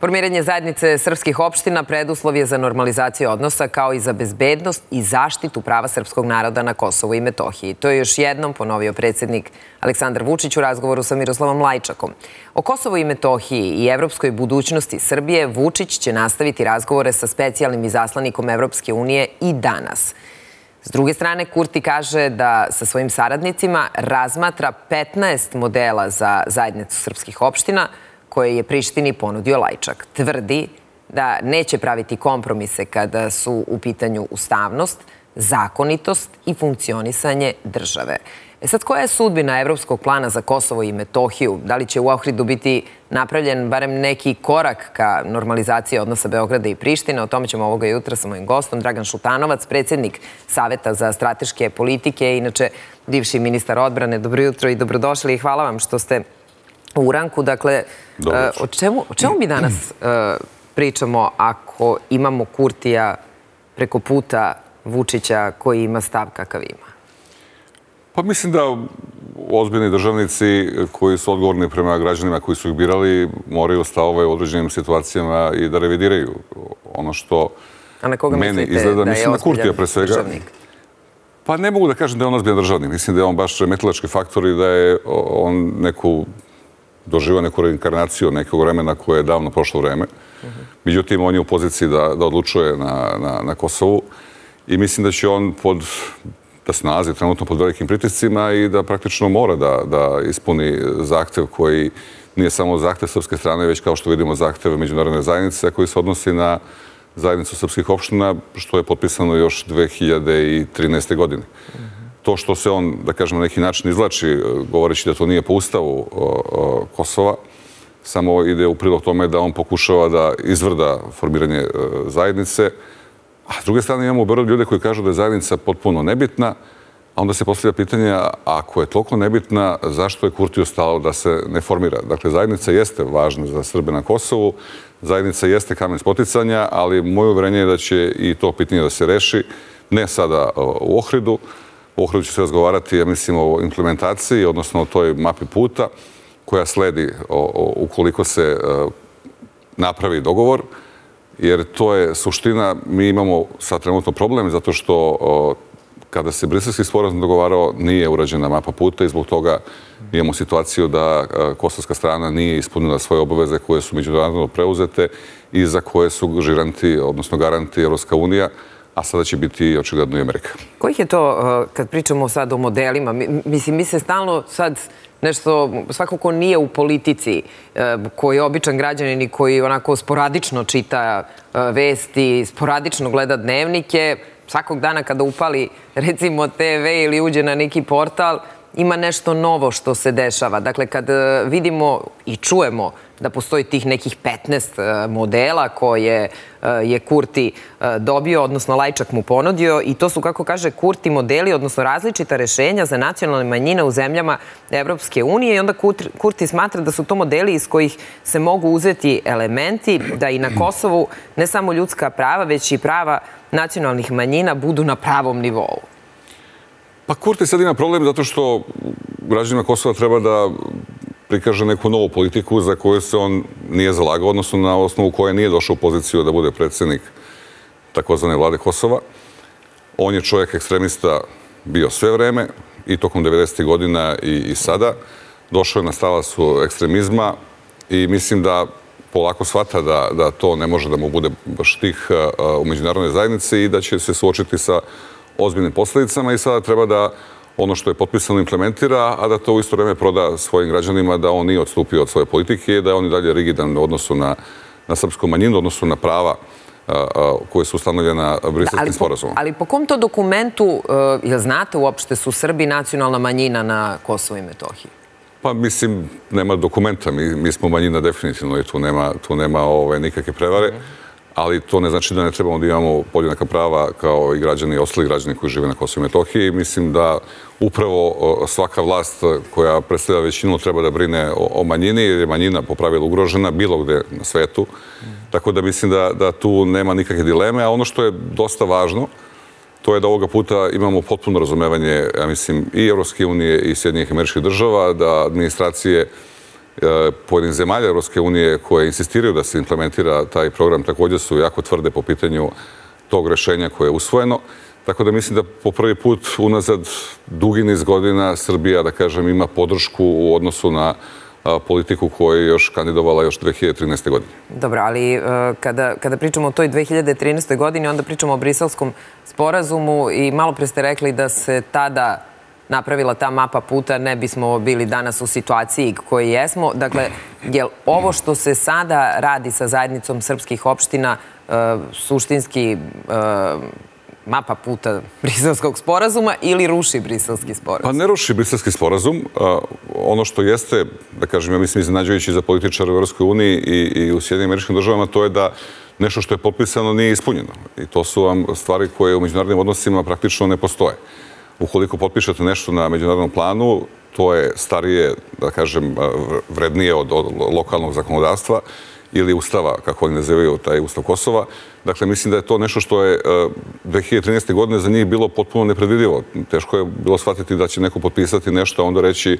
Formiranje zajednice srpskih opština preduslov je za normalizaciju odnosa kao i za bezbednost i zaštitu prava srpskog naroda na Kosovo i Metohiji. To je još jednom ponovio predsjednik Aleksandar Vučić u razgovoru sa Miroslavom Lajčakom. O Kosovo i Metohiji i evropskoj budućnosti Srbije Vučić će nastaviti razgovore sa specijalnim izaslanikom Evropske unije i danas. S druge strane, Kurti kaže da sa svojim saradnicima razmatra 15 modela za zajednicu srpskih opština, koje je Prištini ponudio Lajčak. Tvrdi da neće praviti kompromise kada su u pitanju ustavnost, zakonitost i funkcionisanje države. E sad, koja je sudbina Evropskog plana za Kosovo i Metohiju? Da li će u Ohridu biti napravljen barem neki korak ka normalizaciji odnosa Beograda i Prištine? O tome ćemo ovoga jutra sa mojim gostom, Dragan Šutanovac, predsjednik Saveta za strateške politike, inače divši ministar odbrane. Dobro jutro i dobrodošli i hvala vam što ste u ranku. Dakle, e, o čemu mi danas e, pričamo ako imamo Kurtija preko puta Vučića koji ima stav kakav ima? Pa mislim da ozbiljni državnici koji su odgovorni prema građanima koji su ih birali moraju stavove u određenim situacijama i da revidiraju ono što meni izgleda. Mislim na Kurtija pre svega. Pa ne mogu da kažem da je on ozbiljan državnik. Mislim da je on baš metilački faktor i da je on neku doživa neku reinkarnaciju nekog vremena koje je davno prošlo vreme. Međutim, on je u poziciji da, da odlučuje na, na, na Kosovu i mislim da će on pod, da se nalazi trenutno pod velikim pritiscima i da praktično mora da, da ispuni zahtev koji nije samo zahtev srpske strane, već kao što vidimo zahtev međunarodne zajednice koji se odnosi na zajednicu srpskih opština, što je potpisano još 2013. godine to što se on, da kažem, na neki način izlači, e, govoreći da to nije po ustavu e, e, Kosova, samo ide u prilog tome da on pokušava da izvrda formiranje zajednice. A s druge strane imamo u ljude koji kažu da je zajednica potpuno nebitna, a onda se postavlja pitanje, ako je toliko nebitna, zašto je Kurti ostalo da se ne formira? Dakle, zajednica jeste važna za Srbe na Kosovu, zajednica jeste kamen spoticanja, ali moje uvrenje je da će i to pitanje da se reši, ne sada u Ohridu, U Ohridu će se razgovarati, ja mislim, o implementaciji, odnosno o toj mapi puta koja sledi ukoliko se e, napravi dogovor, jer to je suština. Mi imamo sad trenutno problem zato što kada se briselski sporazum dogovarao, nije urađena mapa puta i zbog toga imamo situaciju da e, kosovska strana nije ispunila svoje obaveze koje su međunarodno preuzete i za koje su žiranti, odnosno garanti Evropska unija a sada će biti očigledno i Amerika. Kojih je to, uh, kad pričamo sad o modelima, mislim, mi se stalno sad nešto, svako ko nije u politici, uh, koji je običan građanin i koji onako sporadično čita uh, vesti, sporadično gleda dnevnike, svakog dana kada upali recimo TV ili uđe na neki portal, ima nešto novo što se dešava. Dakle, kad e, vidimo i čujemo da postoji tih nekih 15 e, modela koje e, je Kurti dobio, odnosno Lajčak mu ponudio i to su, kako kaže, Kurti modeli, odnosno različita rešenja za nacionalne manjine u zemljama Evropske unije i onda Kurti smatra da su to modeli iz kojih se mogu uzeti elementi da i na Kosovu ne samo ljudska prava, već i prava nacionalnih manjina budu na pravom nivou. Pa Kurti sad ima problem zato što građanima Kosova treba da prikaže neku novu politiku za koju se on nije zalagao, odnosno na osnovu koje nije došao u poziciju da bude predsjednik takozvane vlade Kosova. On je čovjek ekstremista bio sve vreme i tokom 90. godina i i sada. Došao je na stalasu ekstremizma i mislim da polako shvata da to ne može da mu bude baš tih u međunarodnoj zajednici i da će se suočiti sa ozbiljnim posljedicama i sada treba da ono što je potpisano implementira, a da to u isto vreme proda svojim građanima da on nije odstupio od svoje politike i da on i dalje rigidan u odnosu na, na srpsku manjinu, odnosu na prava koje su ustanovljena briselskim sporazumom. Ali po kom to dokumentu, e, jel znate uopšte, su Srbi nacionalna manjina na Kosovo i Metohiji? Pa mislim, nema dokumenta. Mi, mi smo manjina definitivno i tu nema, tu nema ove, nikakve prevare. Mhm ali to ne znači da ne trebamo da imamo podjednaka prava kao i građani i ostali građani koji žive na Kosovo i Metohiji. Mislim da upravo svaka vlast koja predstavlja većinu treba da brine o manjini, jer je manjina po pravilu ugrožena bilo gde na svetu. Tako da mislim da, da tu nema nikakve dileme. A ono što je dosta važno, to je da ovoga puta imamo potpuno razumevanje, ja mislim, i Evropske unije i Sjedinjih američkih država, da administracije pojedinih zemalja Evropske unije koje insistiraju da se implementira taj program također su jako tvrde po pitanju tog rešenja koje je usvojeno. Tako da mislim da po prvi put unazad dugi niz godina Srbija, da kažem, ima podršku u odnosu na politiku koju je još kandidovala još 2013. godine. Dobro, ali e, kada, kada pričamo o toj 2013. godini, onda pričamo o briselskom sporazumu i malo pre ste rekli da se tada napravila ta mapa puta, ne bismo bili danas u situaciji koji jesmo. Dakle, je ovo što se sada radi sa zajednicom srpskih opština e, suštinski e, mapa puta briselskog sporazuma ili ruši briselski sporazum? Pa ne ruši briselski sporazum. E, ono što jeste, da kažem, ja mislim, iznenađujući za političara u Evropskoj uniji i u Sjedinim američkim državama, to je da nešto što je potpisano nije ispunjeno. I to su vam stvari koje u međunarodnim odnosima praktično ne postoje. Ukoliko potpišete nešto na međunarodnom planu, to je starije, da kažem, vrednije od lokalnog zakonodavstva ili ustava, kako oni nazivaju taj ustav Kosova. Dakle, mislim da je to nešto što je 2013. godine za njih bilo potpuno nepredvidivo. Teško je bilo shvatiti da će neko potpisati nešto, a onda reći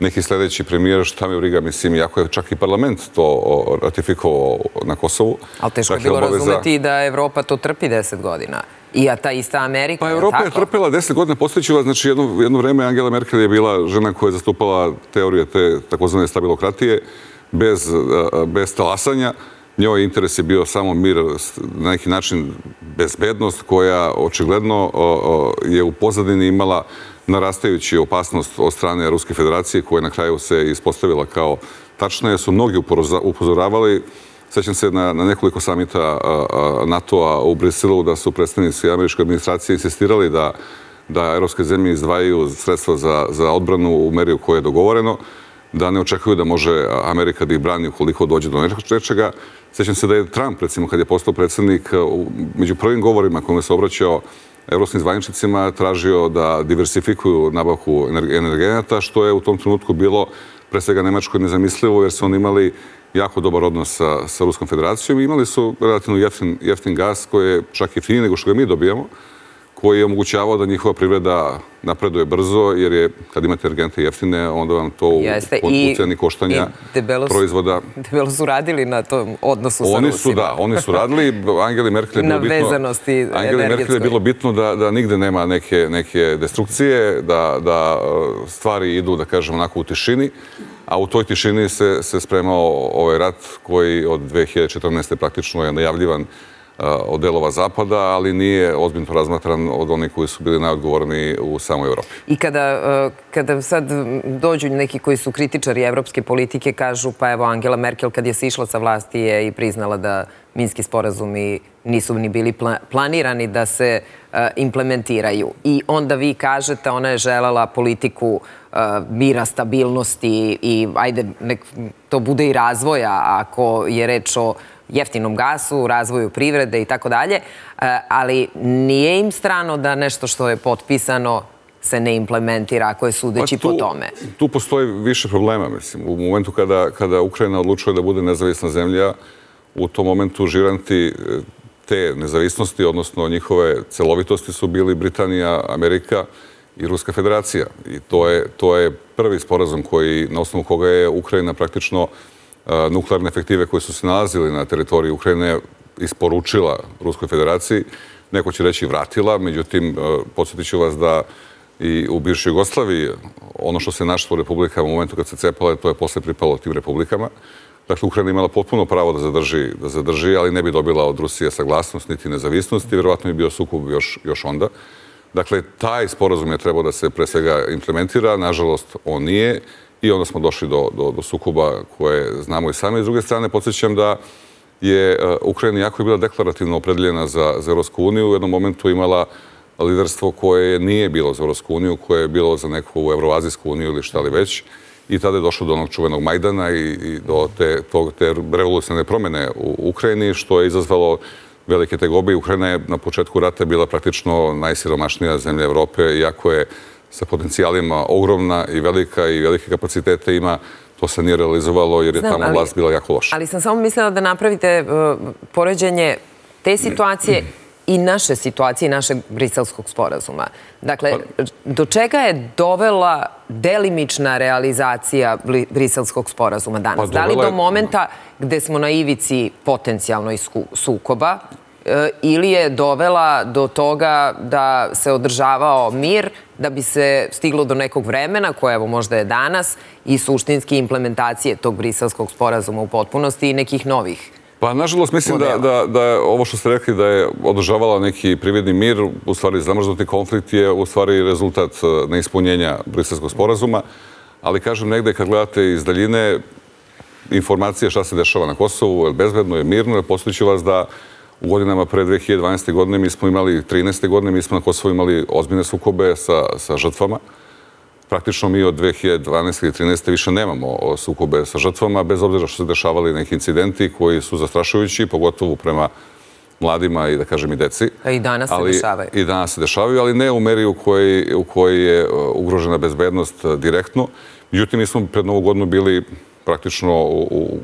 neki sljedeći premijer, šta mi briga, mislim, jako je čak i parlament to ratifikovao na Kosovu. Ali teško je dakle, bilo razumeti da Evropa to trpi deset godina. I a ta ista Amerika, Pa Evropa je trpila deset godina, postojiću vas, znači jedno vreme Angela Merkel je bila žena koja je zastupala teorije te takozvane stabilokratije bez talasanja. Njoj interes je bio samo mir, na neki način bezbednost, koja očigledno je u pozadini imala narastajući opasnost od strane Ruske federacije, koja na kraju se ispostavila kao tačna, jer su mnogi upozoravali, sećam se na nekoliko samita NATO-a u Briselu, da su predstavnici američke administracije insistirali da evropske zemlje izdvajaju sredstva za odbranu u meri u kojoj je dogovoreno, da ne očekuju da može Amerika da ih brani ukoliko dođe do nečega. Sećam se da je Trump, recimo, kad je postao predsednik, među prvim govorima kojima se obraćao evropskim zvaničnicima, tražio da diversifikuju nabavku energenata, što je u tom trenutku bilo pre svega Nemačkoj nezamislivo, jer su oni imali jako dobar odnos sa sa Ruskom federacijom i imali su relativno jeftin jeftin gas koji je čak i nego što ga mi dobijamo koji je omogućavao da njihova privreda napreduje brzo, jer je, kad imate energente jeftine, onda vam to u ceni koštanja proizvoda... Debelo su radili na tom odnosu sa Rusima. Oni su, da, oni su radili. Angeli Merkel je bilo bitno... Na vezanosti energetskoj. Angeli Merkel je bilo bitno da nigde nema neke destrukcije, da stvari idu, da kažem, onako u tišini, a u toj tišini se spremao ovaj rat koji od 2014. praktično je najavljivan Eh, od delova Zapada, ali nije ozbiljno razmatran od onih koji su bili najodgovorni u samoj Evropi. I eh, kada sad dođu neki koji su kritičari evropske politike, kažu pa evo Angela Merkel kad je sišla sa vlasti je i priznala da minski sporazumi nisu ni bili planirani da se eh, implementiraju. I onda vi kažete ona je želala politiku mira, stabilnosti i ajde, to bude i razvoja ako je reč o jeftinom gasu, razvoju privrede i tako dalje, e, ali nije im strano da nešto što je potpisano se ne implementira ako je sudeći pa po tome. Tu postoji više problema, mislim. U momentu kada Ukrajina odlučuje da bude nezavisna zemlja, u tom momentu žiranti e, te nezavisnosti, odnosno njihove celovitosti su bili Britanija, Amerika i Ruska federacija. I to je prvi sporazum koji, na osnovu koga je Ukrajina praktično E, nuklearne efektive koje su se nalazili na teritoriji Ukrajine isporučila Ruskoj federaciji. Neko će reći vratila, međutim, e, podsjetit ću vas da i u bivšoj Jugoslaviji ono što se našlo u republikama u momentu kad se cepala, to je posle pripalo tim republikama. Dakle, Ukrajina imala potpuno pravo da zadrži, da zadrži, ali ne bi dobila od Rusije saglasnost niti nezavisnost i vjerovatno bi bio sukup još onda. Dakle, taj sporazum je trebao da se pre svega implementira. Nažalost, on nije i onda smo došli do do, do sukuba koje znamo i sami. S druge strane, podsjećam da je eh, Ukrajina jako je bila deklarativno opredeljena za za Evropsku uniju. U jednom momentu imala liderstvo koje nije bilo za Evropsku uniju, koje je bilo za neku Evroazijsku uniju ili šta li već. I tada je došlo do onog čuvenog Majdana i i do te revolucionne promjene u Ukrajini, što je izazvalo velike tegobe. Ukrajina je na početku rata bila praktično najsiromašnija zemlja Evrope, iako je sa potencijalima ogromna i velika i velike kapacitete ima, to se nije realizovalo jer je tamo vlast bila jako loša. Ali sam samo mislila da napravite uh, poređenje te situacije i naše situacije i našeg briselskog sporazuma. Dakle, pa- do čega je dovela delimična realizacija briselskog sporazuma danas? Pa da li do momenta gde smo na ivici potencijalno isku- sukoba e, ili je dovela do toga da se održavao mir da bi se stiglo do nekog vremena, koje evo možda je danas, i suštinski implementacije tog briselskog sporazuma u potpunosti i nekih novih? Pa, nažalost, mislim da, da, da je ovo što ste rekli da je održavala neki prividni mir, u stvari zamrznuti konflikt je u stvari rezultat e, neispunjenja briselskog sporazuma, ali kažem negde kad gledate iz daljine informacije šta se dešava na Kosovu, je bezbedno, je mirno, je postojiću vas da u godinama pre 2012. godine mi smo imali 13. godine, mi smo na Kosovu imali ozbiljne sukobe sa, sa žrtvama. Praktično mi od 2012. ili 2013. više nemamo sukobe sa žrtvama, bez obzira što se dešavali neki incidenti koji su zastrašujući, pogotovo prema mladima i da kažem i deci. I danas se dešavaju. I danas se dešavaju, ali ne u meri u kojoj, u kojoj je uh, ugrožena bezbednost uh, direktno. Međutim, mi smo pred novu godinu bili praktično u, u,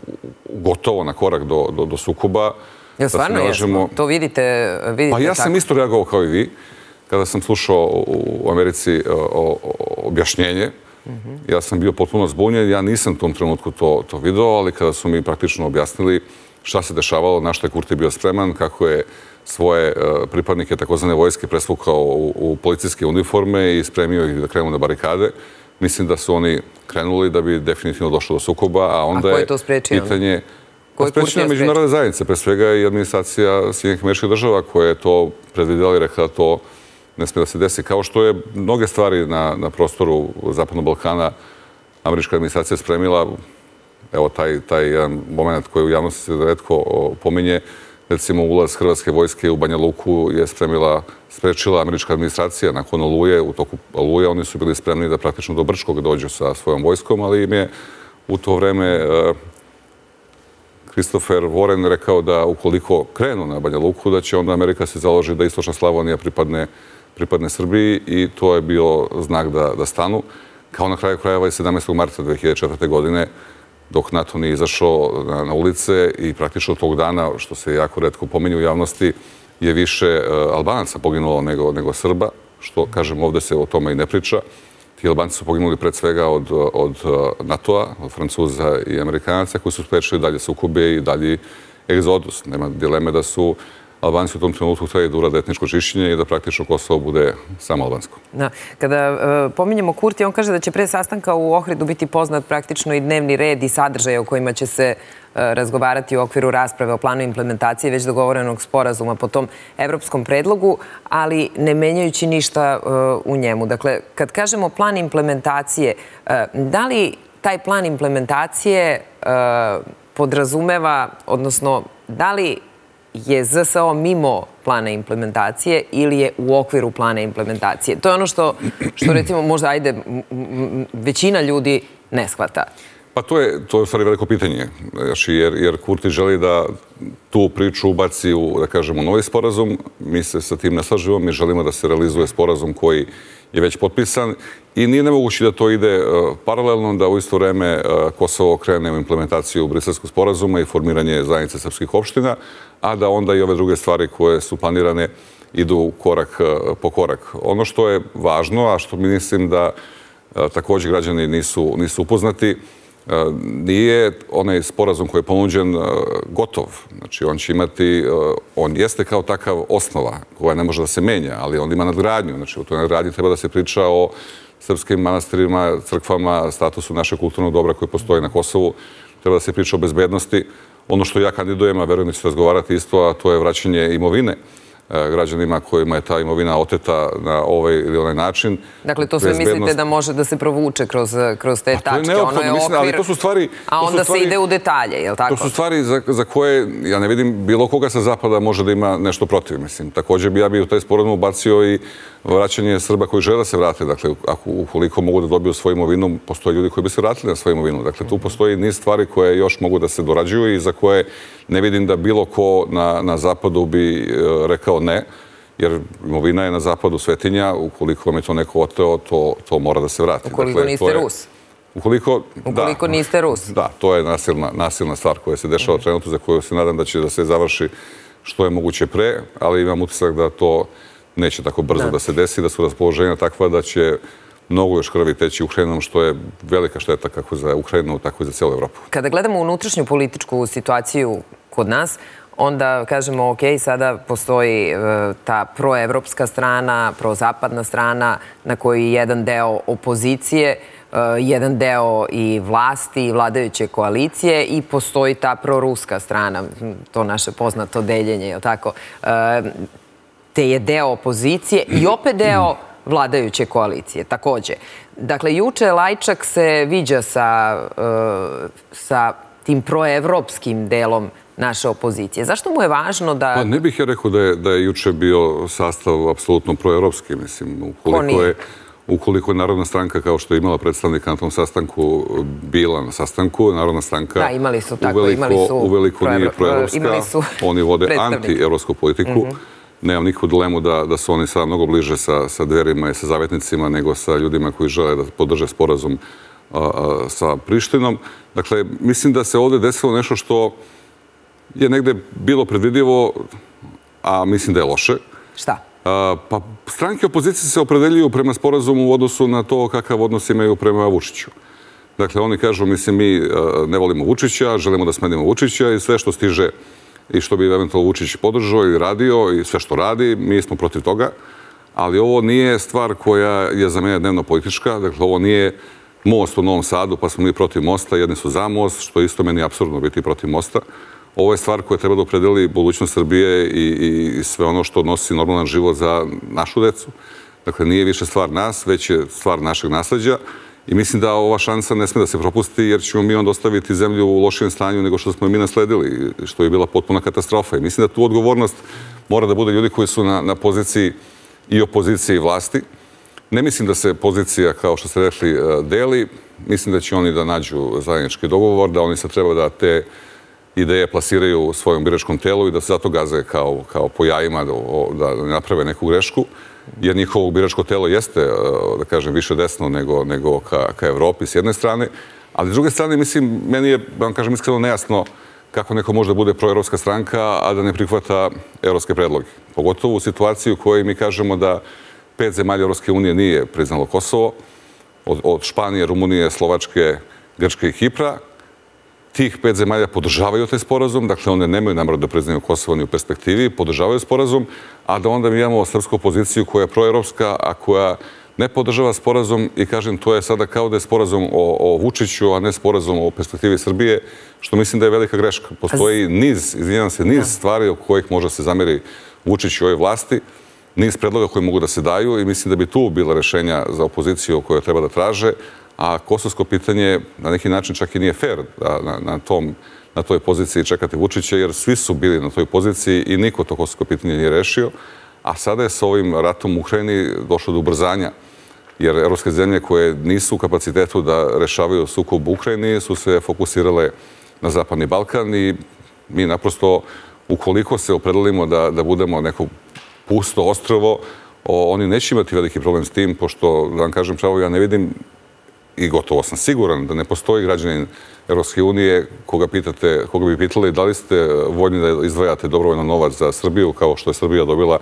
gotovo na korak do, do, do sukoba. Se stvarno jesmo? To vidite, vidite Pa ja tako? sam isto reagovao kao i vi, kada sam slušao u Americi o- objašnjenje. Ja sam bio potpuno zbunjen, ja nisam u tom trenutku to, to video, ali kada su mi praktično objasnili šta se dešavalo, na što je Kurti bio spreman, kako je svoje e, pripadnike takozvane vojske presvukao u, u policijske uniforme i spremio ih da krenu na barikade. Mislim da su oni krenuli da bi definitivno došlo do sukoba, a onda ko je to sprečio pitanje... Ko je sprečila Kurtija je međunarodne zajednice, pre svega i administracija Sjedinjenih američkih država koja je to predvidjela i rekla to ne smije da se desi. Kao što je mnoge stvari na, na prostoru Zapadnog Balkana američka administracija spremila, evo taj, taj jedan moment koji u javnosti se redko pominje, recimo ulaz Hrvatske vojske u Banja Luku je spremila, sprečila američka administracija nakon Oluje, u toku Oluje oni su bili spremni da praktično do Brčkog dođu sa svojom vojskom, ali im je u to vreme e, Christopher Warren rekao da ukoliko krenu na Banja Luku, da će onda Amerika se založi da istočna Slavonija pripadne, pripadne Srbiji i to je bio znak da, da stanu. Kao na kraju krajeva i 17. marta 2004. godine, dok NATO nije izašao na, na ulice i praktično tog dana, što se jako redko pominje u javnosti, je više e, Albanaca poginulo nego, nego Srba, što, kažem, ovde se o tome i ne priča. Ti Albanci su poginuli pred svega od, od eh, NATO-a, od Francuza i Amerikanaca koji su sprečili dalje sukobe i dalji egzodus. Nema dileme da su Albanci u tom trenutku htjeli da urade etničko čišćenje i da praktično Kosovo bude samo albansko. Da. Kada eh, pominjemo Kurti, on kaže da će pre sastanka u Ohridu biti poznat praktično i dnevni red i sadržaje o kojima će se Eh, razgovarati u okviru rasprave o planu implementacije već dogovorenog sporazuma po tom evropskom predlogu, ali ne menjajući ništa eh, u njemu. Dakle, kad kažemo plan implementacije, eh, da li taj plan implementacije podrazumeva, odnosno da li je ZSO mimo plana implementacije ili je u okviru plana implementacije. To je ono što, što recimo možda ajde većina ljudi ne shvata. Pa to je, to je u stvari veliko pitanje, znači, jer, jer Kurti želi da tu priču ubaci u, da kažemo, novi sporazum. Mi se sa tim ne slažemo, mi želimo da se realizuje sporazum koji je već potpisan i nije nemoguće da to ide e, paralelno, da u isto vreme e, Kosovo krene u implementaciju briselskog sporazuma i formiranje zajednice srpskih opština, a da onda i ove druge stvari koje su planirane idu korak e, po korak. Ono što je važno, a što mi mislim da također građani nisu, nisu upoznati, E, nije onaj sporazum koji je ponuđen e, gotov. Znači, on će imati, e, on jeste kao takav osnova koja ne može da se menja, ali on ima nadgradnju. Znači, u toj nadgradnji treba da se priča o srpskim manastirima, crkvama, statusu naše kulturnog dobra koji postoji na Kosovu. Treba da se priča o bezbednosti. Ono što ja kandidujem, a verujem da ću razgovarati isto, a to je vraćanje imovine građanima kojima je ta imovina oteta na ovaj ili onaj način. Dakle, to sve mislite da može da se provuče kroz, kroz te Pa to je tačke. ono je mislim, ali okvir, to su stvari- A onda stvari- se ide u detalje, je li tako? To su stvari za, za koje ja ne vidim bilo koga sa zapada može da ima nešto protiv. Mislim. Također bi ja bi u taj sporazum ubacio i vraćanje Srba koji žele se vrate. Dakle, ako, ukoliko mogu da dobiju svoju imovinu, postoje ljudi koji bi se vratili na svoju imovinu. Dakle, tu postoji niz stvari koje još mogu da se dorađuju i za koje ne vidim da bilo ko na, na zapadu bi e, rekao ne jer imovina je na zapadu svetinja, ukoliko vam je to neko oteo, to, to mora da se vrati. Ukoliko Dakle, niste je- Rus. Ukoliko, Ukoliko da, niste Rus. Da, to je nasilna, nasilna stvar koja se dešava trenutno, za koju se nadam da će da se završi što je moguće pre, ali imam utisak da to neće tako brzo da, se desi, da su raspoloženja takva da će mnogo još krvi teći Ukrajinom, što je velika šteta kako za Ukrajinu, tako i za cijelu Evropu. Kada gledamo unutrašnju političku situaciju kod nas, onda kažemo, ok, sada postoji e, ta proevropska strana, prozapadna strana na koji jedan deo opozicije, e, jedan deo i vlasti i vladajuće koalicije i postoji ta proruska strana, to naše poznato deljenje, je tako? E, te je deo opozicije i opet deo vladajuće koalicije, takođe. Dakle, juče Lajčak se viđa sa tim proevropskim delom naše opozicije. Zašto mu je važno da... Pa ne bih ja rekao da je juče bio sastav apsolutno proevropski, mislim. Ukoliko je Ukoliko je Narodna stranka, kao što je imala predstavnika na tom sastanku, bila na sastanku, Narodna stranka uveliko nije proevropska. Oni vode anti-evropsku politiku. Mhm. Nemam nikakvu dilemu da su oni sada mnogo bliže sa dverima i sa zavetnicima nego sa ljudima koji žele da podrže sporazum sa Prištinom. Dakle, mislim da se ovdje desilo nešto što je negde bilo predvidivo, a mislim da je loše. Šta? Pa stranke opozicije se opredeljuju prema sporazumu u odnosu na to kakav odnos imaju prema Vučiću. Dakle, oni kažu, mislim, mi ne volimo Vučića, želimo da smenimo Vučića i sve što stiže i što bi eventualno Vučić podržao i radio i sve što radi, mi smo protiv toga. Ali ovo nije stvar koja je za mene dnevno politička. Dakle, ovo nije most u Novom Sadu, pa smo mi protiv mosta, jedni su za most, što isto meni je absurdno biti protiv mosta. Ovo je stvar koja treba da opredeli budućnost Srbije i sve ono što nosi normalan život za našu decu. Dakle, nije više stvar nas, već je stvar našeg nasledđa. I mislim da ova šansa ne sme da se propusti, jer ćemo mi onda ostaviti zemlju u lošijem stanju nego što smo mi nasledili, što je bila potpuna katastrofa. I mislim da tu odgovornost mora da bude ljudi koji su na poziciji i opozicije i vlasti. Ne mislim da se pozicija, kao što ste rekli, e, deli. Mislim da će oni da nađu zajednički dogovor, da oni se treba da te ideje plasiraju u svojom biračkom telu i da se zato gaze kao po jajima da ne naprave neku grešku. Jer njihovo biračko telo jeste, e, da kažem, više desno nego ka Evropi s jedne strane. Ali s druge strane, mislim, meni je, da vam kažem, iskreno nejasno kako neko može da bude proevropska stranka, a da ne prihvata evropske predloge. Pogotovo u situaciji u kojoj mi kažemo da pet zemalja Evropske unije nije priznalo Kosovo, od Španije, Rumunije, Slovačke, Grčke i Kipra. Tih pet zemalja podržavaju taj sporazum, dakle one nemaju namro da priznaju Kosovo ni u perspektivi, podržavaju sporazum, a da onda mi imamo srpsku opoziciju koja je proevropska, a koja ne podržava sporazum i kažem, to je sada kao da je sporazum o Vučiću, a ne sporazum o perspektivi Srbije, što mislim da je velika greška. Postoji niz, izvinjam se, niz stvari o kojih može se zameri Vučić i ovoj vlasti niz predloga koji mogu da se daju i mislim da bi tu bila rešenja za opoziciju koje treba da traže, a kosovsko pitanje na neki način čak i nije fair na toj poziciji čekati Vučića, jer svi su bili na toj poziciji i niko to kosovsko pitanje nije rešio, a sada je sa ovim ratom u Ukrajini došlo do ubrzanja, jer evropske zemlje koje nisu u kapacitetu da rešavaju sukob u Ukrajini su se fokusirale na Zapadni Balkan i mi naprosto, ukoliko se opredelimo da budemo neko pusto ostrovo, oni neće imati veliki problem s tim, pošto, da vam kažem pravo, ja ne vidim i gotovo sam siguran da ne postoji građanin Evropske unije koga pitate, koga bi pitali da li ste voljni da izdvajate dobrovoljno novac za Srbiju, kao što je Srbija dobila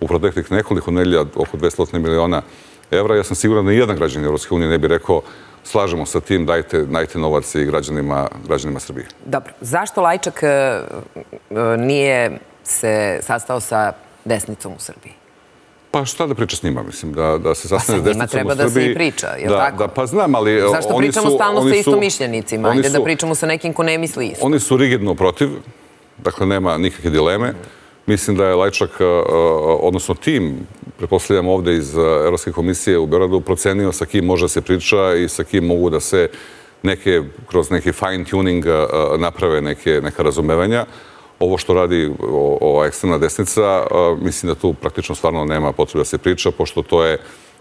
u proteklih nekoliko nelja oko 200 miliona evra. Ja sam siguran da nijedan građanin Evropske unije ne bi rekao slažemo sa tim, dajte, dajte novac i građanima, građanima Srbije. Dobro. Zašto Lajčak e, e, nije se sastao sa desnicom u Srbiji. Pa šta da priča s njima, mislim, da se sastane s desnicom u Srbiji. Pa sa njima treba da se i priča, je li tako? Pa znam, ali oni su... Zašto pričamo stalno sa istomišljenicima? Ajde da pričamo sa nekim ko ne misli isto. Oni su rigidno protiv, dakle nema nikakve dileme. Mislim da je Lajčak, odnosno tim, preposledam ovde iz Evropske komisije u Beoradu, procenio sa kim može se priča i sa kim mogu da se neke, kroz neki fine tuning naprave neka razumevanja ovo što radi ova ekstremna desnica, mislim da tu praktično stvarno nema potrebe da se priča, pošto to je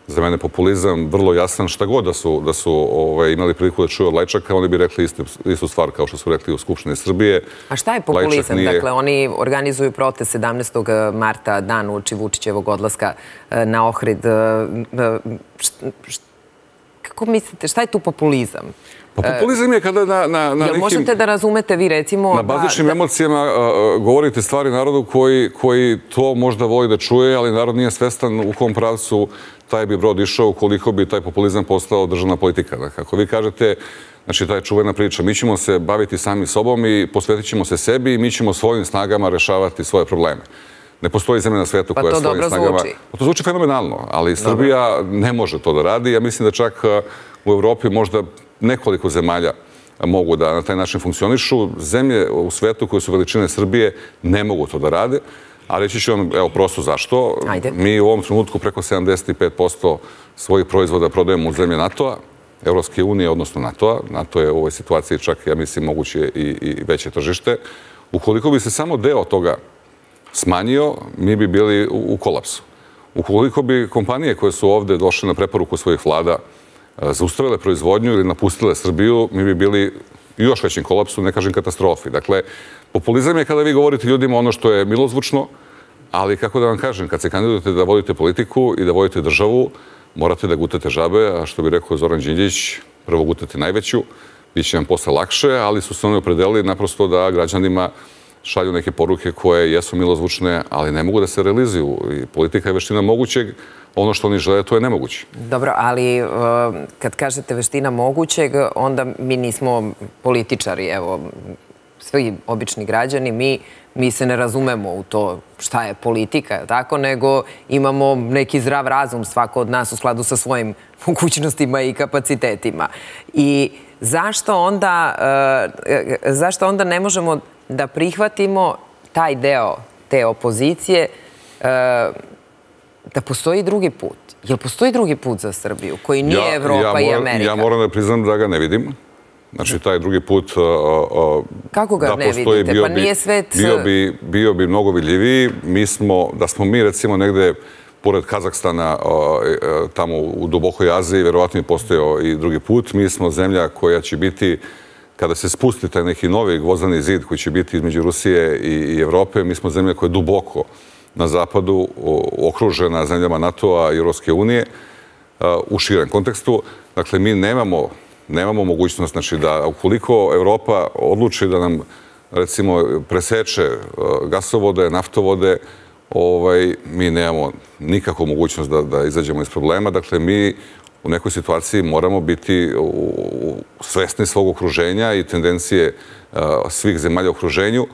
za mene populizam vrlo jasan šta god da su ovaj, imali priliku da čuju od Lajčaka, oni bi rekli istu stvar kao što su rekli u Skupštini Srbije. A šta je populizam? Dakle, oni organizuju protest 17. marta, dan uoči Vučićevog odlaska e, na Ohrid. E, e, kako mislite, šta je tu populizam? Pa populizam je kada na nekim... Možete da razumete vi recimo... Na bazičnim emocijama govorite stvari narodu koji to možda voli da čuje, ali narod nije svestan u kom pravcu taj bi brod išao ukoliko bi taj populizam postao državna politika. Dakle, ako vi kažete, znači taj čuvena priča, mi ćemo se baviti sami sobom i posvetit ćemo se sebi i mi ćemo svojim snagama rešavati svoje probleme. Ne postoji zemlja na svetu pa koja svojim snagama... Pa to dobro zvuči. To zvuči fenomenalno, ali Srbija ne može to da radi. Ja mislim da čak u Evropi možda nekoliko zemalja mogu da na taj način funkcionišu. Zemlje u svetu koje su veličine Srbije ne mogu to da rade. A reći ću vam, evo, prosto zašto. Mi u ovom trenutku preko 75% svojih proizvoda prodajemo u zemlje NATO-a, Evropske unije, odnosno NATO-a. NATO je u ovoj situaciji čak, ja mislim, moguće i veće tržište. Ukoliko bi se samo deo toga smanjio, mi bi bili u kolapsu. Ukoliko bi kompanije koje su ovde došle na preporuku svojih vlada E, zaustavile proizvodnju ili napustile Srbiju, mi bi bili još većim kolapsu, ne kažem katastrofi. Dakle, populizam je kada vi govorite ljudima ono što je milozvučno, ali kako da vam kažem, kad se kandidujete da vodite politiku i da vodite državu, morate da gutate žabe, a što bi rekao Zoran Đinđić, prvo gutate najveću, bit će vam posle lakše, ali su se oni opredelili naprosto da građanima šalju neke poruke koje jesu milozvučne, ali ne mogu da se realizuju. I politika je veština mogućeg, ono što oni žele, to je nemoguće. Dobro, ali e, kad kažete veština mogućeg, onda mi nismo političari, evo, svi obični građani, mi, mi se ne razumemo u to šta je politika, tako, nego imamo neki zdrav razum svako od nas u skladu sa svojim mogućnostima i kapacitetima. I zašto onda, e, e, zašto onda ne možemo da prihvatimo taj deo te opozicije e, da postoji drugi put. Jel postoji drugi put za Srbiju koji nije Evropa i Amerika? Ja moram da priznam da ga ne vidim. Znači, taj drugi put... Kako ga ne vidite? Pa nije svet... Bio bi mnogo vidljiviji. Mi smo, da smo mi recimo negde pored Kazakstana, e, tamo u dubokoj Aziji, verovatno je postojao i drugi put. Mi smo zemlja koja će biti kada se spusti taj neki novi gvozdani zid koji će biti između Rusije i Evrope, mi smo zemlja koja je duboko na zapadu, okružena zemljama NATO-a i Europske unije u širem kontekstu. Dakle, mi nemamo, nemamo mogućnost, znači da ukoliko Evropa odluči da nam, recimo, preseče gasovode, naftovode, ovaj, mi nemamo nikakvu mogućnost da, da izađemo iz problema. Dakle, mi u nekoj situaciji moramo biti svesni svog okruženja i tendencije e, svih zemalja u okruženju.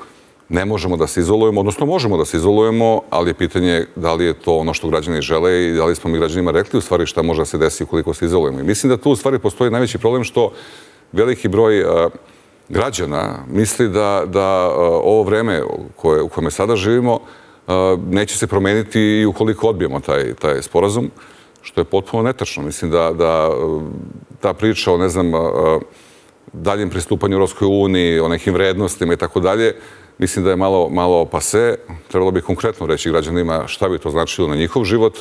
Ne možemo da se izolujemo, odnosno možemo da se izolujemo, ali je pitanje da li je to ono što građani žele i da li smo mi građanima rekli u stvari šta može da se desi ukoliko se izolujemo. I mislim da tu u stvari postoji najveći problem što veliki broj e, građana misli da, da e, ovo vreme koje, u kome sada živimo neće se promeniti i ukoliko odbijemo taj, taj sporazum što je potpuno netačno. Mislim da, da e, ta priča o, ne znam, e, daljem pristupanju Europskoj uniji, o nekim vrednostima i tako dalje, mislim da je malo, malo pase. Trebalo bi konkretno reći građanima šta bi to značilo na njihov život.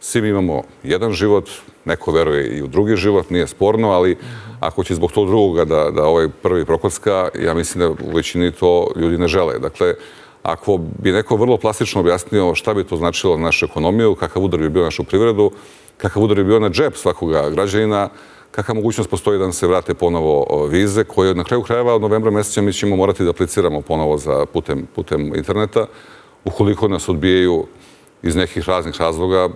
Svi mi imamo jedan život, neko veruje i u drugi život, nije sporno, ali ako će zbog tog drugoga da, da ovaj prvi prokocka, ja mislim da u većini to ljudi ne žele. Dakle, ako bi neko vrlo plastično objasnio šta bi to značilo na našu ekonomiju, kakav udar bi bio na našu privredu, kakav udar bi bio na džep svakoga građanina, kakva mogućnost postoji da nam se vrate ponovo vize, koje na kraju krajeva od novembra meseca mi ćemo morati da apliciramo ponovo za putem, putem interneta. Ukoliko nas odbijaju iz nekih raznih razloga,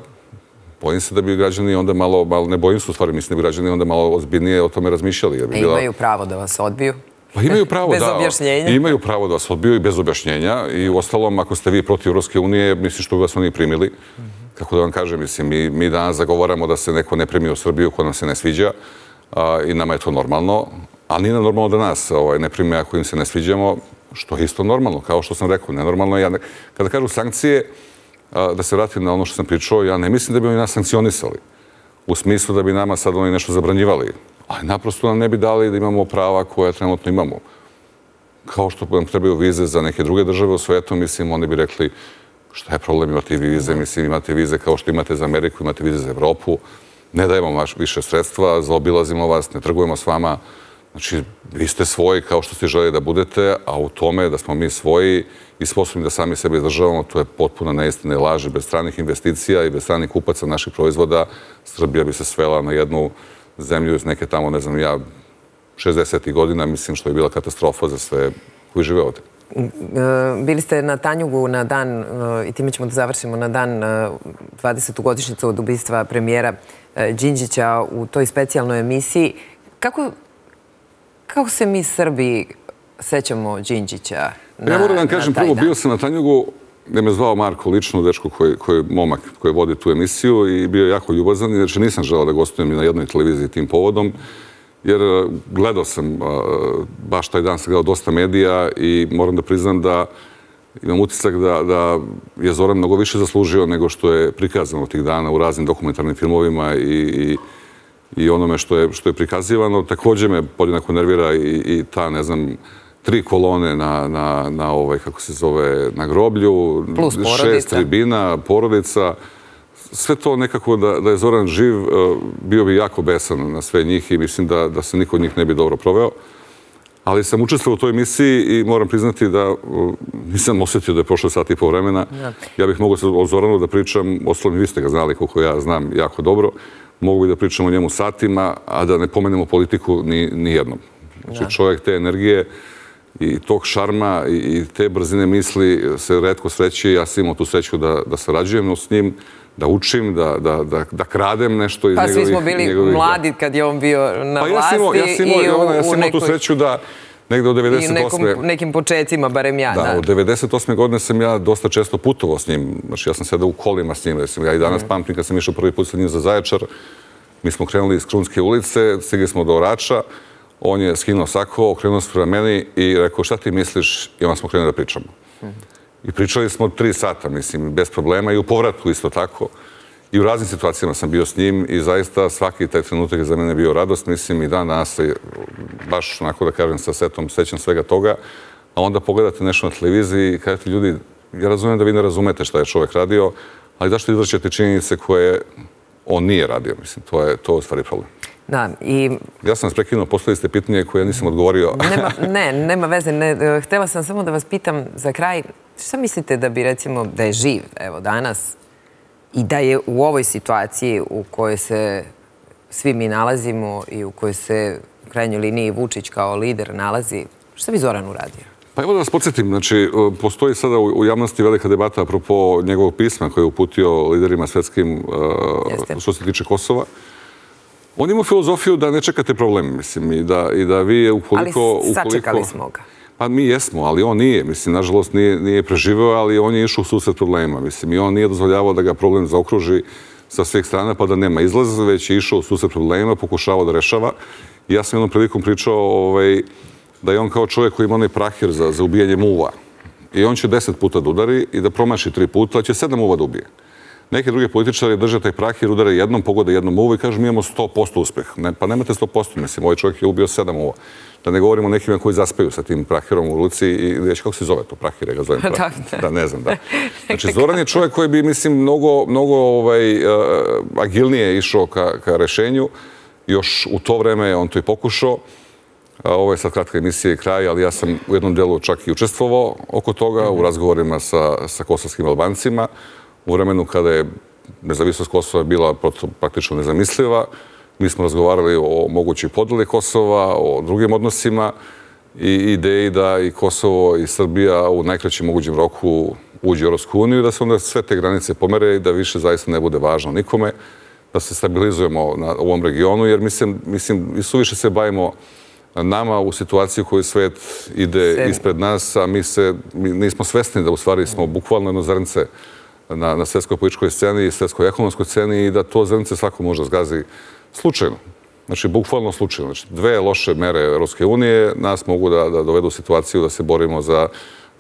bojim se da bi građani onda malo, malo ne bojim se u stvari, mislim da bi građani onda malo ozbiljnije o tome razmišljali. Jer bi bila... Imaju pravo da vas odbiju? Pa imaju pravo, bez objašnjenja. Imaju pravo da vas odbiju i bez objašnjenja. I u ostalom, ako ste vi protiv Evropske unije, mislim što bi vas oni primili kako da vam kažem, mislim, mi, mi danas zagovaramo da se neko ne primi u Srbiju ko nam se ne sviđa a, i nama je to normalno, ali nije normalno da nas ovaj, ne prime ako im se ne sviđamo, što je isto normalno, kao što sam rekao, nenormalno je. Ja, kada kažu sankcije, a, da se vratim na ono što sam pričao, ja ne mislim da bi oni nas sankcionisali u smislu da bi nama sad oni nešto zabranjivali, ali naprosto nam ne bi dali da imamo prava koja trenutno imamo. Kao što nam trebaju vize za neke druge države u svetu, mislim, oni bi rekli šta je problem imati vize, mislim imate vize kao što imate za Ameriku, imate vize za Evropu, ne dajemo vaš više sredstva, zaobilazimo vas, ne trgujemo s vama, znači vi ste svoji kao što ste želi da budete, a u tome da smo mi svoji i sposobni da sami sebe izdržavamo, to je potpuno neistine laže, bez stranih investicija i bez stranih kupaca naših proizvoda, Srbija bi se svela na jednu zemlju iz neke tamo, ne znam ja, 60. godina, mislim što je bila katastrofa za sve koji žive ovdje. Bili ste na Tanjugu na dan, i time ćemo da završimo, na dan 20. godišnjica od ubistva premijera Đinđića u toj specijalnoj emisiji. Kako, kako se mi Srbi sećamo Đinđića na Ja moram da vam kažem, prvo bio sam na Tanjugu gde me zvao Marko lično, dečko koji, koji je momak koji vodi tu emisiju i bio jako ljubazan. Znači nisam želao da gostujem na jednoj televiziji tim povodom, jer e, gledao sam, e, baš taj dan sam gledao dosta medija i moram da priznam da imam utisak da, da je Zoran mnogo više zaslužio nego što je prikazano tih dana u raznim dokumentarnim filmovima i, i, i onome što je, što je prikazivano. Također me podjednako nervira i, i ta, ne znam, tri kolone na, na, na ovaj, kako se zove, na groblju, Plus šest tribina, porodica. Sve to nekako da, da je Zoran živ, eh, bio bi jako besan na sve njih i mislim da, da se niko od njih ne bi dobro proveo. Ali sam učestvovao u toj emisiji i moram priznati da eh, nisam osjetio da je prošlo sat i po vremena. Ja bih mogao o Zoranu da pričam, osnovno vi ste ga znali koliko ja znam jako dobro, mogu bi da pričam o njemu satima, a da ne pomenemo politiku ni, ni jednom. Znači čovjek te energije, i tog šarma i te brzine misli se redko sreće. Ja sam imao tu sreću da, da sarađujem s njim, da učim, da, da, da, da kradem nešto iz pa, njegovih... Pa svi smo bili njegovih, mladi kad je on bio na pa vlasti. Ja sam imao, ja sam imao, i u, ja sam imao tu sreću da negde od 98. I u nekom, nekim početcima, barem ja. Da, od 98. godine sam ja dosta često putovao s njim. Znači, ja sam sedao u kolima s njim. Recimo, ja i danas mm. pamtim kad sam išao prvi put sa njim za Zaječar. Mi smo krenuli iz Krunske ulice, stigli smo do Orača on je skinuo sako, okrenuo se prema meni i rekao šta ti misliš i onda smo krenuli da pričamo. I pričali smo tri sata, mislim, bez problema i u povratku isto tako. I u raznim situacijama sam bio s njim i zaista svaki taj trenutak je za mene bio radost, mislim, i dan danas se baš, onako da kažem, sa setom sećam svega toga. A onda pogledate nešto na televiziji i kažete ljudi, ja razumijem da vi ne razumete šta je čovjek radio, ali zašto izvrćete činjenice koje on nije radio, mislim, to je, to je u stvari problem. Da, i... Ja sam vas prekinuo, postavili ste pitanje koje nisam odgovorio. Nema, ne, nema veze. Ne, htela sam samo da vas pitam za kraj, šta mislite da bi, recimo, da je živ, evo, danas, i da je u ovoj situaciji u kojoj se svi mi nalazimo i u kojoj se u krajnjoj liniji Vučić kao lider nalazi, šta bi Zoran uradio? Pa evo da vas podsjetim, znači, postoji sada u javnosti velika debata apropo njegovog pisma koje je uputio liderima svetskim što se tiče Kosova. On ima filozofiju da ne čekate problem, mislim, i da, i da vi ukoliko... Ali sačekali smo ga. Pa mi jesmo, ali on nije. Mislim, nažalost, nije, nije preživeo, ali on je išao u susret problema. Mislim, i on nije dozvoljavao da ga problem zaokruži sa svih strana, pa da nema izlaz, već je išao u susret problema, pokušavao da rešava. I ja sam jednom prilikom pričao ovaj, da je on kao čovjek koji ima onaj prahir za, za ubijanje muva. I on će deset puta da udari i da promaši tri puta, a će sedam muva da ubije. Neki drugi političari drže taj prah i udare jednom, pogode jednom uvo i kažu mi imamo 100% uspeh. Ne, pa nemate 100%, mislim, ovaj čovjek je ubio sedam uva. Da ne govorimo o nekima koji zaspeju sa tim prahirom u ruci i reći kako se zove to prahir, ja ga zovem prahir. Da, ne znam, da. Znači, Zoran je čovjek koji bi, mislim, mnogo, mnogo ovaj, uh, agilnije išao ka, ka rešenju. Još u to vreme on to i pokušao. Ovo je sad kratka emisija i kraj, ali ja sam u jednom delu čak i učestvovao oko toga u razgovorima sa, sa kosovskim albancima u vremenu kada je nezavisnost Kosova bila praktično nezamisliva. Mi smo razgovarali o mogućoj podeli Kosova, o drugim odnosima i ideji da i Kosovo i Srbija u najkraćem mogućem roku uđe u Europsku uniju i da se onda sve te granice pomere i da više zaista ne bude važno nikome, da se stabilizujemo na ovom regionu, jer mislim, mislim i suviše se bavimo nama u situaciji u kojoj svet ide ispred nas, a mi se mi nismo svesni da u stvari smo bukvalno jedno zrnce na, na svetskoj političkoj sceni i svetskoj ekonomskoj sceni i da to zrnice svako može zgazi slučajno. Znači, bukvalno slučajno. Znači, dve loše mere Europske unije nas mogu da, da dovedu u situaciju da se borimo za,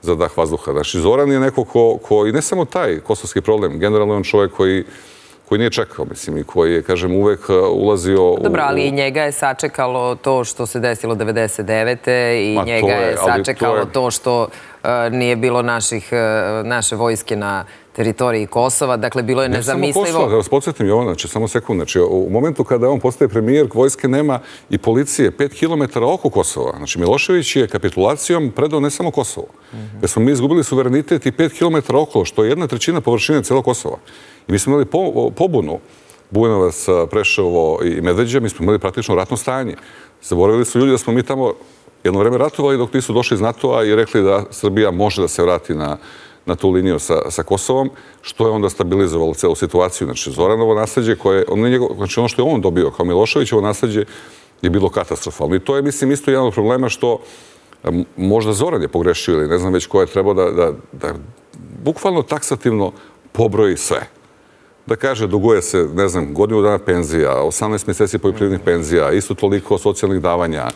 za dah vazduha. Znači, Zoran je neko ko, ko, i ne samo taj kosovski problem, generalno je on čovjek koji koji nije čekao, mislim, i koji je, kažem, uvek uh, ulazio... Dobro, ali i njega je sačekalo to što se desilo 99. i njega je, sačekalo to, što uh, nije bilo naših, uh, naše vojske na teritoriji Kosova. Dakle, bilo je nezamislivo... Ne samo Kosova, da vas podsjetim, Jovana, znači, samo sekund. Znači, u momentu kada on postaje premijer, vojske nema i policije 5 km oko Kosova. Znači, Milošević je kapitulacijom predao ne samo Kosovo. Da smo mi izgubili suverenitet i 5 km okolo, što je jedna trećina površine celog Kosova. I mi smo imali pobunu Bujanovac, Preševo i Medveđa, mi smo imali praktično ratno stajanje. Zaboravili su ljudi da smo mi tamo jedno vreme ratovali dok nisu došli iz NATO-a i rekli da Srbija može da se vrati na na tu liniju sa, sa Kosovom, što je onda stabilizovalo celu situaciju. Znači, Zoranovo nasledđe koje, on, njegov, znači ono što je on dobio kao Miloševićevo nasledđe je bilo katastrofalno. I to je, mislim, isto jedan od problema što možda Zoran je pogrešio ili ne znam već ko je trebao da, da, da bukvalno taksativno pobroji sve. Da kaže, duguje se, ne znam, godinu dana penzija, 18 mjeseci poljoprivrednih penzija, isto toliko socijalnih davanja,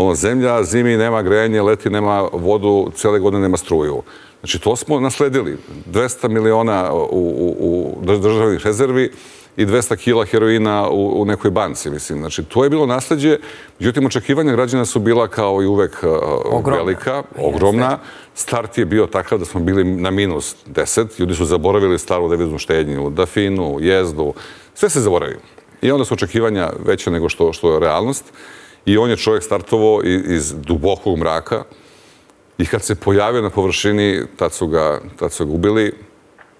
ono, zemlja, zimi nema grejanje, leti nema vodu, cijele godine nema struju. Znači, to smo nasledili. 200 miliona u, u, u državnih rezervi i 200 kila heroina u, u nekoj banci, mislim. Znači, to je bilo nasledđe. Međutim, očekivanja građana su bila kao i uvek ogromna. velika, ogromna. Start je bio takav da smo bili na minus 10. Ljudi su zaboravili staru deviznu štednju, dafinu, jezdu. Sve se zaboravio. I onda su očekivanja veće nego što, što je realnost. I on je čovjek startovo iz dubokog mraka, I kad se pojavio na površini, tad su ga, tad su ga ubili.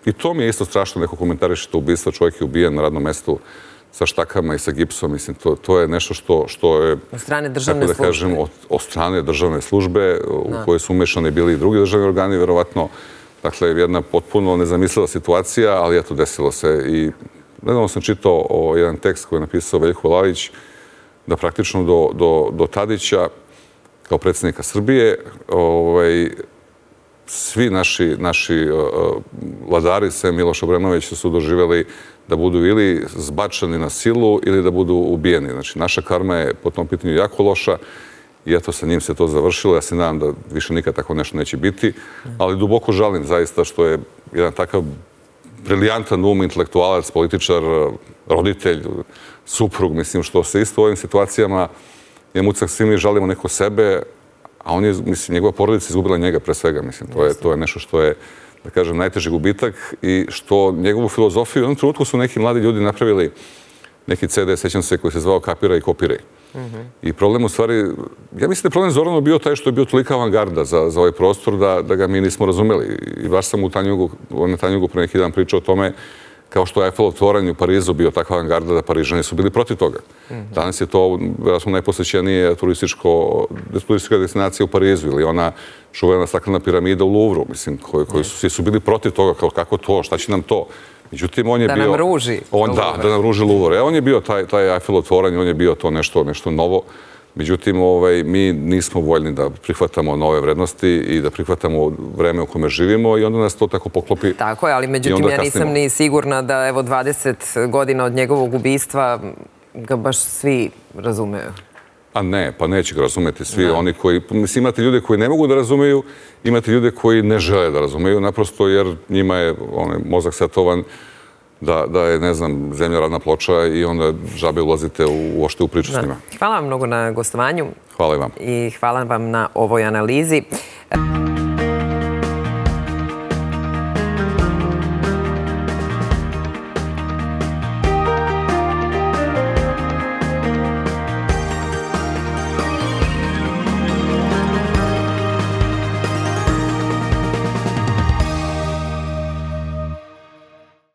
I to mi je isto strašno neko komentariše to ubistvo. Čovjek je ubijen na radnom mestu sa štakama i sa gipsom. Mislim, to, to je nešto što, što je... Od strane državne da službe. Od, od strane državne službe u koje su umešani bili i drugi državni organi, verovatno. Dakle, jedna potpuno nezamislila situacija, ali eto, desilo se. I nedavno sam čitao o jedan tekst koji je napisao Veljko Lavić, da praktično do, do, do Tadića kao predsjednika Srbije, ovaj, svi naši, naši e, e, vladari, se Miloš Obrenović, su doživjeli da budu ili zbačani na silu ili da budu ubijeni. Znači, naša karma je po tom pitanju jako loša i eto, sa njim se to završilo. Ja se nadam da više nikad tako nešto neće biti, ali duboko žalim zaista što je jedan takav briljantan um, intelektualac, političar, roditelj, suprug, mislim, što se isto u ovim situacijama imam ucak, svi mi žalimo neko sebe, a on je, mislim, njegova porodica izgubila njega pre svega, mislim, to je, to je nešto što je, da kažem, najteži gubitak i što njegovu filozofiju, u jednom trenutku su neki mladi ljudi napravili neki CD, sećam se, koji se zvao Kapira i Kopiraj. I problem u stvari, ja mislim da je problem Zorano bio taj što je bio tolika avangarda za, za ovaj prostor da, da ga mi nismo razumeli. I baš sam u Tanjugu, na Tanjugu pre neki dan pričao o tome kao što je Eiffelov tvoranj u Parizu bio takva avangarda da Parižani su bili protiv toga. Danas je to, najposjećenije turističko, turistička destinacija u Parizu ili ona čuvena staklena piramida u Louvru, mislim, koji, koji su, svi su bili protiv toga, kao kako to, šta će nam to? Međutim, on je da bio... Da nam ruži on, Da, da nam ruži Louvre. E, on je bio taj, taj Eiffelov on je bio to nešto, nešto novo. Međutim, ovaj, mi nismo voljni da prihvatamo nove vrednosti i da prihvatamo vreme u kome živimo i onda nas to tako poklopi. Tako je, ali međutim ja nisam ni sigurna da evo 20 godina od njegovog ubistva ga baš svi razumeju. A ne, pa neće ga razumeti svi oni koji... Mislim, imate ljude koji ne mogu da razumeju, imate ljude koji ne žele da razumeju, naprosto jer njima je onaj, mozak setovan da, da je, ne znam, zemlja radna ploča i onda žabe ulazite u, ošte u priču s njima. Hvala vam mnogo na gostovanju. Hvala i vam. I hvala vam na ovoj analizi.